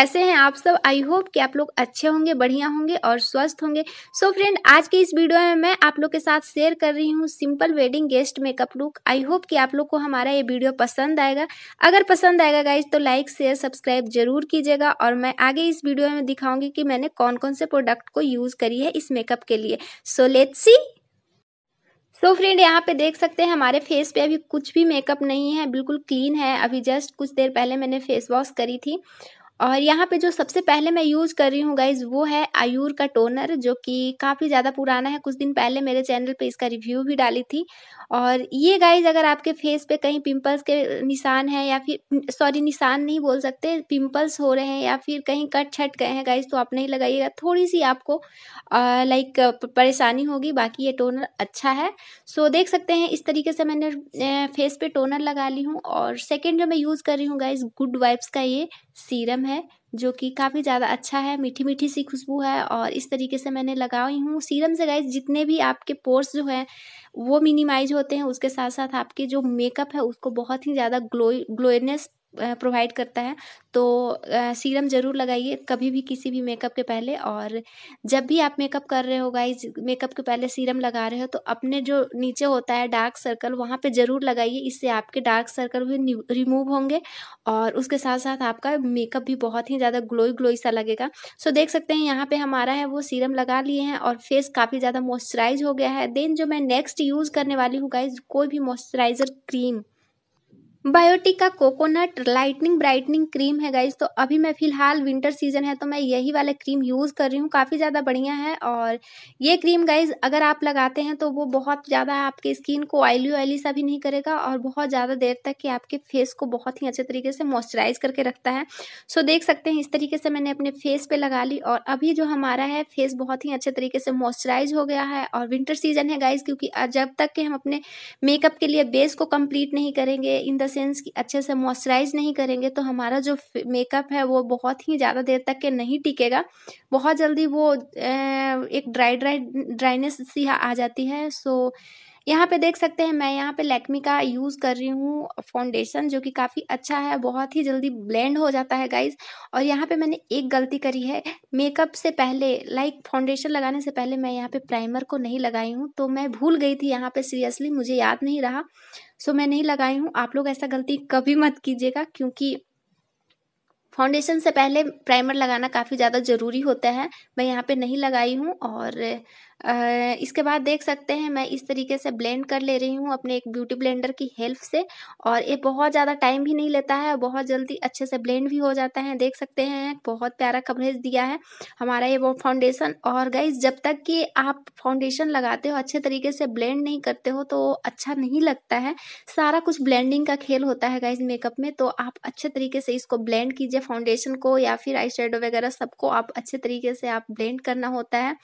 कैसे हैं आप सब? आई होप कि आप लोग अच्छे होंगे, बढ़िया होंगे और स्वस्थ होंगे। सो so फ्रेंड आज के इस वीडियो में मैं आप लोग के साथ शेयर कर रही हूँ simple wedding guest makeup look I hope कि आप लोग को हमारा ये वीडियो पसंद आएगा। अगर पसंद आएगा गाइज़ तो लाइक शेयर सब्सक्राइब ज़रूर कीजिएगा और मैं आगे इस वीडियो में दिखाऊँगी कि मैंने कौन कौन से प्रोडक्ट को यूज़ करी है इस मेकअप के लिए। So let's see so friend यहाँ पे देख सकते हैं हमारे फेस पे अभी कुछ भी मेकअप नहीं है, बिल्कुल क्लीन है। अभी जस्ट कुछ देर पहले मैंने फेस वॉश करी थी। और यहाँ पे जो सबसे पहले मैं यूज़ कर रही हूँ गाइज़ वो है आयूर का टोनर जो कि काफ़ी ज़्यादा पुराना है। कुछ दिन पहले मेरे चैनल पे इसका रिव्यू भी डाली थी। और ये गाइज़ अगर आपके फेस पे कहीं पिंपल्स के निशान है या फिर सॉरी निशान नहीं बोल सकते पिंपल्स हो रहे हैं या फिर कहीं कट छट गए हैं गाइज़ तो आप नहीं लगाइएगा। थोड़ी सी आपको लाइक परेशानी होगी, बाकी ये टोनर अच्छा है। सो देख सकते हैं, इस तरीके से मैंने फेस पे टोनर लगा ली हूँ। और सेकेंड जो मैं यूज़ कर रही हूँ गाइज़ गुड वाइब्स का ये सीरम है, जो कि काफ़ी ज़्यादा अच्छा है मीठी मीठी सी खुशबू है और इस तरीके से मैंने लगाई हूँ। सीरम से गाइज़ जितने भी आपके पोर्स जो हैं, वो मिनिमाइज होते हैं। उसके साथ साथ आपके जो मेकअप है, उसको बहुत ही ज़्यादा ग्लो ग्लोइनेस प्रोवाइड करता है तो सीरम ज़रूर लगाइए कभी भी किसी भी मेकअप के पहले और जब भी आप मेकअप कर रहे हो गाइज़ मेकअप के पहले सीरम लगा रहे हो तो अपने जो नीचे होता है डार्क सर्कल वहाँ पे ज़रूर लगाइए, इससे आपके डार्क सर्कल भी रिमूव होंगे और उसके साथ साथ आपका मेकअप भी बहुत ही ज़्यादा ग्लोई ग्लोई सा लगेगा। सो, देख सकते हैं यहाँ पर हमारा है वो सीरम लगा लिए हैं और फेस काफ़ी ज़्यादा मॉइस्चराइज हो गया है। देन जो मैं नेक्स्ट यूज़ करने वाली हूँ गाइज़ कोई भी मॉइस्चराइज़र क्रीम बायोटिक का कोकोनट लाइटनिंग ब्राइटनिंग क्रीम है गाइज़ तो अभी मैं फ़िलहाल विंटर सीज़न है तो मैं यही वाला क्रीम यूज़ कर रही हूँ। काफ़ी ज़्यादा बढ़िया है और ये क्रीम गाइज़ अगर आप लगाते हैं तो वो बहुत ज़्यादा आपके स्किन को ऑयली ऑयली सा भी नहीं करेगा और बहुत ज़्यादा देर तक कि आपके फेस को बहुत ही अच्छे तरीके से मॉइस्चराइज करके रखता है। सो देख सकते हैं, इस तरीके से मैंने अपने फेस पर लगा ली और अभी जो हमारा है फेस बहुत ही अच्छे तरीके से मॉइस्चराइज हो गया है और विंटर सीज़न है गाइज़ क्योंकि जब तक कि हम अपने मेकअप के लिए बेस को कंप्लीट नहीं करेंगे इन द सेंस कि अच्छे से मॉइस्चराइज नहीं करेंगे तो हमारा जो मेकअप है वो बहुत ही ज़्यादा देर तक के नहीं टिकेगा। बहुत जल्दी वो एक ड्राई ड्राई ड्राइनेस सी आ जाती है सो यहाँ पे देख सकते हैं, मैं यहाँ पे लैक्मी का यूज़ कर रही हूँ फाउंडेशन जो कि काफ़ी अच्छा है, बहुत ही जल्दी ब्लेंड हो जाता है गाइज़ और यहाँ पे मैंने एक गलती करी है मेकअप से पहले लाइक फाउंडेशन लगाने से पहले मैं यहाँ पे प्राइमर को नहीं लगाई हूँ तो मैं भूल गई थी यहाँ पे सीरियसली मुझे याद नहीं रहा. सो मैं नहीं लगाई हूँ, आप लोग ऐसा गलती कभी मत कीजिएगा, क्योंकि फाउंडेशन से पहले प्राइमर लगाना काफ़ी ज़्यादा ज़रूरी होता है, मैं यहाँ पे नहीं लगाई हूँ और इसके बाद देख सकते हैं, मैं इस तरीके से ब्लेंड कर ले रही हूँ अपने एक ब्यूटी ब्लेंडर की हेल्प से और ये बहुत ज़्यादा टाइम भी नहीं लेता है, बहुत जल्दी अच्छे से ब्लेंड भी हो जाता है। देख सकते हैं, बहुत प्यारा कवरेज दिया है हमारा ये वो फाउंडेशन और गाइज़ जब तक कि आप फाउंडेशन लगाते हो, अच्छे तरीके से ब्लेंड नहीं करते हो तो अच्छा नहीं लगता है। सारा कुछ ब्लेंडिंग का खेल होता है गाइज़ मेकअप में तो आप अच्छे तरीके से इसको ब्लेंड कीजिए फाउंडेशन को या फिर आई वगैरह सबको आप अच्छे तरीके से आप ब्लेंड करना होता है।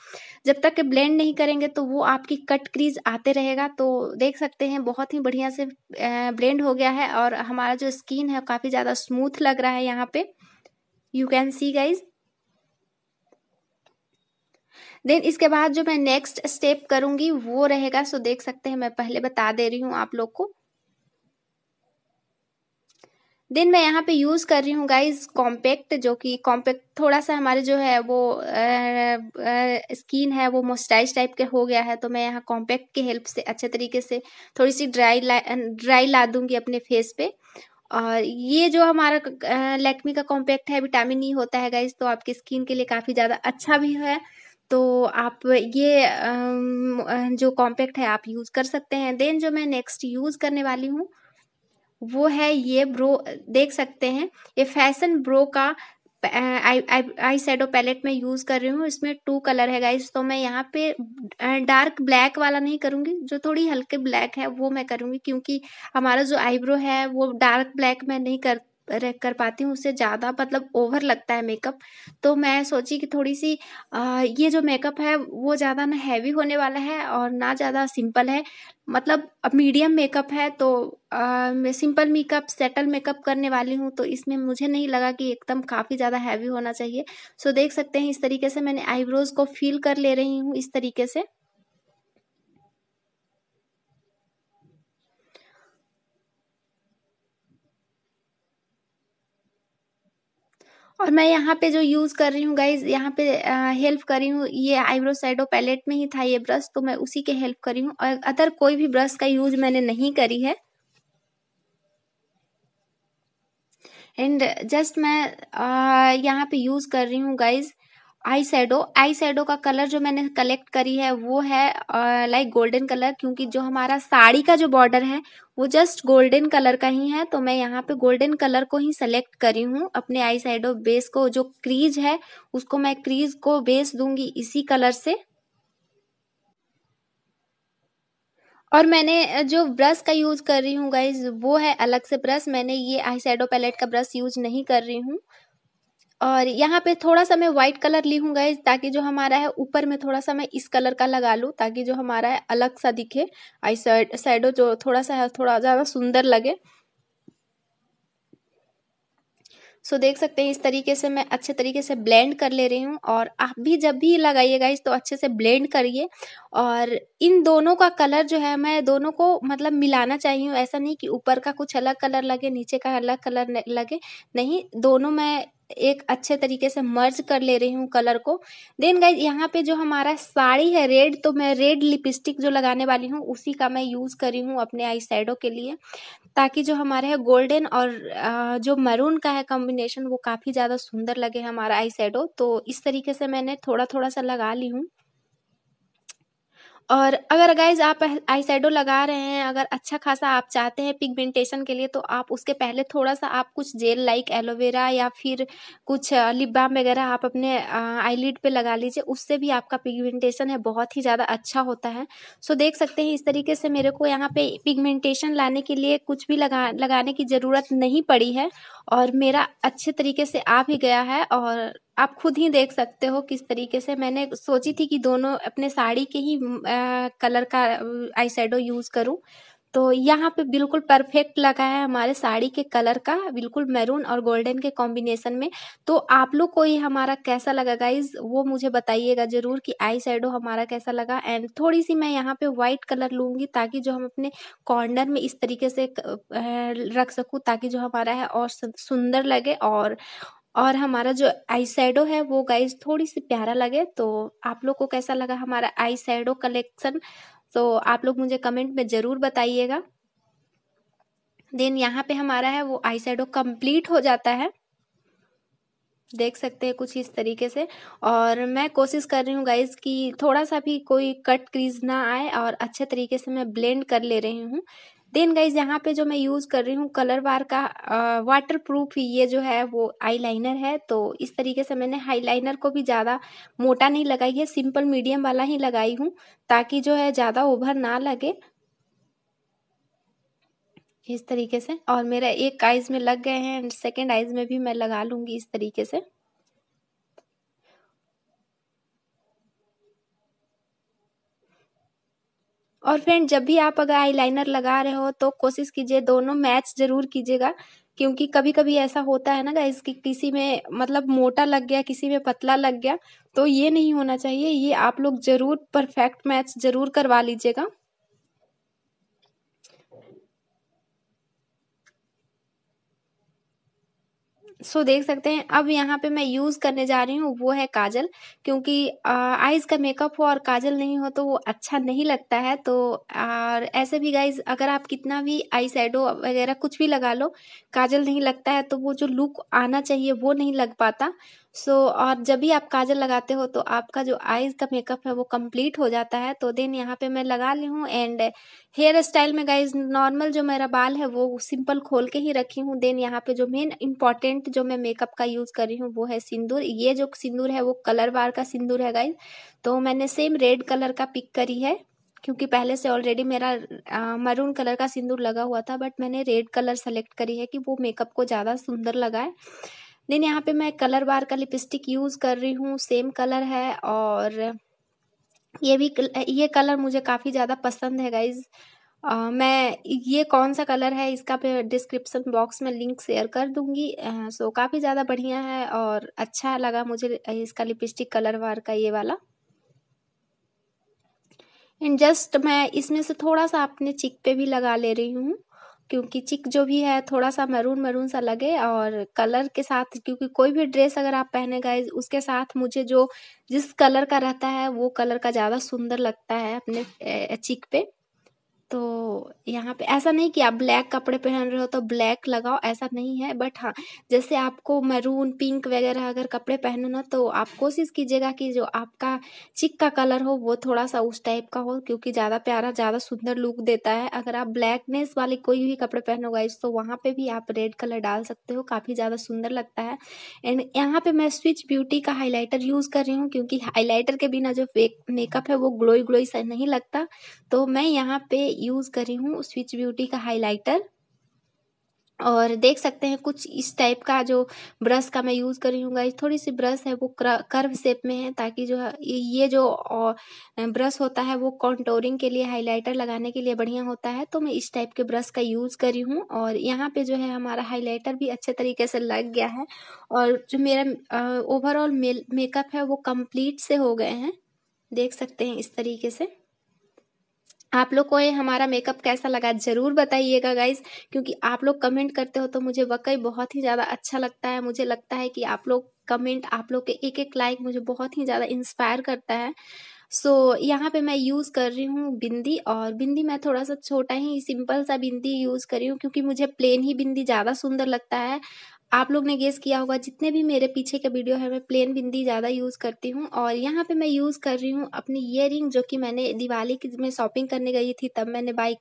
जब तक कि ब्लेंड ब्लेंड नहीं करेंगे तो वो आपकी कट क्रीज आते रहेगा। तो देख सकते हैं, बहुत ही बढ़िया से ब्लेंड हो गया है और हमारा जो स्किन है, काफ़ी ज़्यादा स्मूथ लग रहा है यहाँ पे। You can see guys then इसके बाद जो मैं नेक्स्ट स्टेप करूँगी, वो रहेगा सो देख सकते हैं, मैं पहले बता दे रही हूँ आप लोग को। देन मैं यहाँ पे यूज़ कर रही हूँ गाइज़ कॉम्पैक्ट जो कि कॉम्पैक्ट थोड़ा सा हमारे जो है वो स्किन है वो मोस्टाइज टाइप के हो गया है तो मैं यहाँ कॉम्पैक्ट की हेल्प से अच्छे तरीके से थोड़ी सी ड्राई ला ड्राई ला दूँगी अपने फेस पे। और ये जो हमारा लैक्मी का कॉम्पैक्ट है विटामिन ई होता है गाइज़ तो आपकी स्किन के लिए काफ़ी ज़्यादा अच्छा भी है। तो आप ये जो कॉम्पैक्ट है, आप यूज़ कर सकते हैं। देन जो मैं नेक्स्ट यूज़ करने वाली हूँ वो है ये ब्रो देख सकते हैं। ये फ़ैशन ब्रो का आई आई पैलेट में यूज़ कर रही हूँ। इसमें टू कलर है गाइस तो मैं यहाँ पे डार्क ब्लैक वाला नहीं करूँगी, जो थोड़ी हल्के ब्लैक है, वो मैं करूँगी, क्योंकि हमारा जो आईब्रो है, वो डार्क ब्लैक में नहीं कर कर पाती हूँ उससे ज़्यादा मतलब ओवर लगता है मेकअप तो मैं सोची कि थोड़ी सी आ, ये जो मेकअप है वो ज़्यादा ना हैवी होने वाला है और ना ज़्यादा सिंपल है। मतलब अब मीडियम मेकअप है तो आ, मैं सिंपल मेकअप सेटल मेकअप करने वाली हूँ तो इसमें मुझे नहीं लगा कि एकदम काफ़ी ज़्यादा हैवी होना चाहिए। सो देख सकते हैं इस तरीके से मैंने आईब्रोज को फील कर ले रही हूँ इस तरीके से। और मैं यहाँ पे जो यूज़ कर रही हूँ गाइज़ यहाँ पे हेल्प कर रही हूँ, ये आईब्रो साइडो पैलेट में ही था ये ब्रश तो मैं उसी के हेल्प कर रही हूँ। और अदर कोई भी ब्रश का यूज़ मैंने नहीं करी है एंड जस्ट मैं यहाँ पे यूज़ कर रही हूँ guys eye shadow eye shadow का कलर जो मैंने कलेक्ट करी है, वो है लाइक गोल्डन कलर क्योंकि जो हमारा साड़ी का जो बॉर्डर है, वो जस्ट गोल्डन कलर का ही है तो मैं यहाँ पे गोल्डन कलर को ही सेलेक्ट करी हूँ। अपने आई शेडो बेस को जो क्रीज है, उसको मैं क्रीज को बेस दूँगी इसी कलर से। और मैंने जो ब्रश का यूज़ कर रही हूँ गाइज़ वो है अलग से ब्रश मैंने ये आई शेडो पैलेट का ब्रश यूज़ नहीं कर रही हूँ। और यहाँ पे थोड़ा सा मैं व्हाइट कलर ली हूँ गाइज़ ताकि जो हमारा है ऊपर में थोड़ा सा मैं इस कलर का लगा लूँ ताकि जो हमारा है अलग सा दिखे। आई साइडो जो थोड़ा सा है थोड़ा ज़्यादा सुंदर लगे। सो so, देख सकते हैं इस तरीके से मैं अच्छे तरीके से ब्लेंड कर ले रही हूँ और आप भी जब भी लगाइएगा इस तो अच्छे से ब्लेंड करिए। और इन दोनों का कलर जो है मैं दोनों को मतलब मिलाना चाहिए ऐसा नहीं कि ऊपर का कुछ अलग कलर लगे नीचे का अलग कलर लगे। नहीं दोनों मैं एक अच्छे तरीके से मर्ज कर ले रही हूँ कलर को। देन गाइज़ यहाँ पे जो हमारा साड़ी है रेड तो मैं रेड लिपस्टिक जो लगाने वाली हूँ, उसी का मैं यूज़ करी हूँ अपने आई साइडो के लिए। ताकि जो हमारे है गोल्डन और जो मरून का है कॉम्बिनेशन वो काफ़ी ज़्यादा सुंदर लगे हमारा आई साइडो तो इस तरीके से मैंने थोड़ा थोड़ा सा लगा ली हूँ। और अगर गाइज़ आप आई लगा रहे हैं, अगर अच्छा खासा आप चाहते हैं पिगमेंटेशन के लिए तो आप उसके पहले थोड़ा सा आप कुछ जेल लाइक एलोवेरा या फिर कुछ लिप बाम वगैरह आप अपने आईलिड पे लगा लीजिए, उससे भी आपका पिगमेंटेशन है, बहुत ही ज़्यादा अच्छा होता है। सो देख सकते हैं इस तरीके से मेरे को यहाँ पे पिगमेंटेशन लाने के लिए कुछ भी लगा, लगाने की ज़रूरत नहीं पड़ी है और मेरा अच्छे तरीके से आ भी गया है और आप खुद ही देख सकते हो किस तरीके से। मैंने सोची थी कि दोनों अपने साड़ी के ही आ, कलर का आई शेडो यूज़ करूँ। तो यहाँ पे बिल्कुल परफेक्ट लगा है हमारे साड़ी के कलर का बिल्कुल मैरून और गोल्डन के कॉम्बिनेशन में। तो आप लोग को ये हमारा कैसा लगा गाइज़ वो मुझे बताइएगा ज़रूर कि आई शेडो हमारा कैसा लगा। एंड थोड़ी सी मैं यहाँ पे व्हाइट कलर लूँगी ताकि जो हम अपने कॉर्नर में इस तरीके से रख सकूँ ताकि जो हमारा है और सुंदर लगे और और हमारा जो आई सैडो है, वो गाइज़ थोड़ी सी प्यारा लगे तो आप लोग को कैसा लगा हमारा आई सैडो कलेक्शन तो आप लोग मुझे कमेंट में ज़रूर बताइएगा। देन यहाँ पे हमारा है, वो आई सैडो कंप्लीट हो जाता है। देख सकते हैं कुछ इस तरीके से। और मैं कोशिश कर रही हूँ गाइज़ कि थोड़ा सा भी कोई कट क्रीज ना आए और अच्छे तरीके से मैं ब्लेंड कर ले रही हूँ। देन गाइज़ यहाँ पे जो मैं यूज़ कर रही हूँ कलर बार का वाटर प्रूफ ये जो है वो आई लाइनर है तो इस तरीके से मैंने हाई लाइनर को भी ज़्यादा मोटा नहीं लगाई है सिंपल मीडियम वाला ही लगाई हूँ, ताकि जो है ज़्यादा ओवर ना लगे। इस तरीके से, और मेरा एक आइज़ में लग गए हैं एंड सेकेंड आइज़ में भी मैं लगा लूँगी इस तरीके से। और फ्रेंड जब भी आप अगर आईलाइनर लगा रहे हो तो कोशिश कीजिए दोनों मैच ज़रूर कीजिएगा। क्योंकि कभी कभी ऐसा होता है ना गाइस कि किसी में मतलब मोटा लग गया, किसी में पतला लग गया तो ये नहीं होना चाहिए। ये आप लोग ज़रूर परफेक्ट मैच ज़रूर करवा लीजिएगा। सो देख सकते हैं। अब यहाँ पे मैं यूज़ करने जा रही हूँ, वो है काजल, क्योंकि आईज का मेकअप हो और काजल नहीं हो तो वो अच्छा नहीं लगता है। तो और ऐसे भी गाइज़ अगर आप कितना भी आई वगैरह कुछ भी लगा लो, काजल नहीं लगता है तो वो जो लुक आना चाहिए वो नहीं लग पाता। सो और जब भी आप काजल लगाते हो तो आपका जो आईज का मेकअप है, वो कंप्लीट हो जाता है। तो देन यहाँ पे मैं लगा ली हूँ एंड हेयर स्टाइल में गाइज़ नॉर्मल जो मेरा बाल है, वो सिंपल खोल के ही रखी हूँ। देन यहाँ पे जो मेन इंपॉर्टेंट जो मैं मेकअप का यूज़ कर रही हूँ, वो है सिंदूर। ये जो सिंदूर है, वो कलर बार का सिंदूर है गाइज़ तो मैंने सेम रेड कलर का पिक करी है, क्योंकि पहले से ऑलरेडी मेरा मरून कलर का सिंदूर लगा हुआ था बट मैंने रेड कलर सेलेक्ट करी है कि वो मेकअप को ज़्यादा सुंदर लगाए। देन यहाँ पे मैं कलर बार का लिपस्टिक यूज़ कर रही हूँ सेम कलर है और ये भी ये कलर मुझे काफ़ी ज़्यादा पसंद है गाइज़ मैं, ये कौन सा कलर है, इसका पे डिस्क्रिप्शन बॉक्स में लिंक शेयर कर दूँगी. सो काफ़ी ज़्यादा बढ़िया है और अच्छा लगा मुझे इसका लिपस्टिक कलर बार का ये वाला. एंड जस्ट मैं इसमें से थोड़ा सा अपने चिक पे भी लगा ले रही हूँ. क्योंकि चिक जो भी है थोड़ा सा मरून मरून सा लगे और कलर के साथ, क्योंकि कोई भी ड्रेस अगर आप पहने गए उसके साथ मुझे जो जिस कलर का रहता है, वो कलर का ज़्यादा सुंदर लगता है अपने चिक पे। तो यहाँ पे ऐसा नहीं कि आप ब्लैक कपड़े पहन रहे हो तो ब्लैक लगाओ, ऐसा नहीं है। बट हाँ जैसे आपको मैरून, पिंक वगैरह अगर कपड़े पहनो ना तो आप कोशिश कीजिएगा कि जो आपका चिक का कलर हो, वो थोड़ा सा उस टाइप का हो, क्योंकि ज़्यादा प्यारा, ज़्यादा सुंदर लुक देता है। अगर आप ब्लैकनेस वाले कोई भी कपड़े पहनो गाइज़ तो वहाँ पर भी आप रेड कलर डाल सकते हो, काफ़ी ज़्यादा सुंदर लगता है। एंड यहाँ पर मैं स्विच ब्यूटी का हाईलाइटर यूज़ कर रही हूँ, क्योंकि हाईलाइटर के बिना जो मेकअप है, वो ग्लोई ग्लोई सा नहीं लगता। तो मैं यहाँ पे यूज़ करी हूँ स्विच ब्यूटी का हाइलाइटर और देख सकते हैं, कुछ इस टाइप का जो ब्रश का मैं यूज़ कर हूँ गाइज़ थोड़ी सी ब्रश है, वो कर्व शेप में है, ताकि जो है, ये जो ब्रश होता है, वो कॉन्टोरिंग के लिए हाइलाइटर लगाने के लिए बढ़िया होता है तो मैं इस टाइप के ब्रश का यूज़ करी हूँ। और यहाँ पे जो है, हमारा हाइलाइटर भी अच्छे तरीके से लग गया है। और जो मेरा ओवरऑल मेकअप है, वो कंप्लीट से हो गए हैं। देख सकते हैं इस तरीके से। आप लोग को ये हमारा मेकअप कैसा लगा ज़रूर बताइएगा गाइज़ क्योंकि आप लोग कमेंट करते हो तो मुझे वाकई बहुत ही ज़्यादा अच्छा लगता है। मुझे लगता है कि आप लोग कमेंट आप लोग के एक एक लाइक मुझे बहुत ही ज़्यादा इंस्पायर करता है। सो so, यहाँ पे मैं यूज़ कर रही हूँ बिंदी और बिंदी मैं थोड़ा सा छोटा ही सिंपल सा बिंदी यूज़ कर रही हूँ क्योंकि मुझे प्लेन ही बिंदी ज़्यादा सुंदर लगता है। आप लोग ने गेस किया होगा, जितने भी मेरे पीछे के वीडियो है, मैं प्लेन बिंदी ज़्यादा यूज़ करती हूँ और यहाँ पे मैं यूज़ कर रही हूँ अपनी ईयर जो कि मैंने दिवाली की, में शॉपिंग करने गई थी, तब मैंने बाई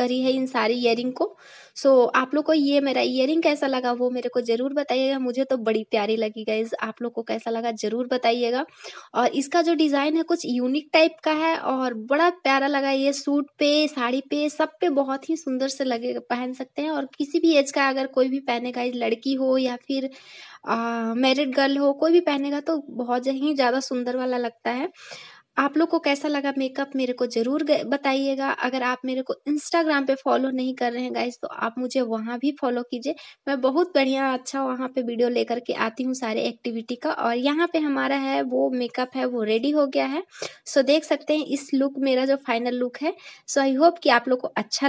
करी है इन सारी ईयरिंग को। सो so, आप लोग को ये मेरा ईयरिंग कैसा लगा वो मेरे को ज़रूर बताइएगा। मुझे तो बड़ी प्यारी लगी गई आप लोग को कैसा लगा ज़रूर बताइएगा। और इसका जो डिज़ाइन है कुछ यूनिक टाइप का है और बड़ा प्यारा लगा ये सूट पे साड़ी पे सब पे बहुत ही सुंदर से लगे पहन सकते हैं। और किसी भी एज का अगर कोई भी पहनेगा लड़की हो या फिर मैरिड गर्ल हो कोई भी पहनेगा तो बहुत ही ज़्यादा सुंदर वाला लगता है। आप लोग को कैसा लगा मेकअप मेरे को ज़रूर बताइएगा। अगर आप मेरे को इंस्टाग्राम पे फॉलो नहीं कर रहे हैं गाइस तो आप मुझे वहाँ भी फॉलो कीजिए। मैं बहुत बढ़िया अच्छा वहाँ पे वीडियो लेकर के आती हूँ सारे एक्टिविटी का। और यहाँ पे हमारा है, वो मेकअप है, वो रेडी हो गया है। सो देख सकते हैं, इस लुक मेरा जो फाइनल लुक है। सो आई होप कि आप लोग को अच्छा लगा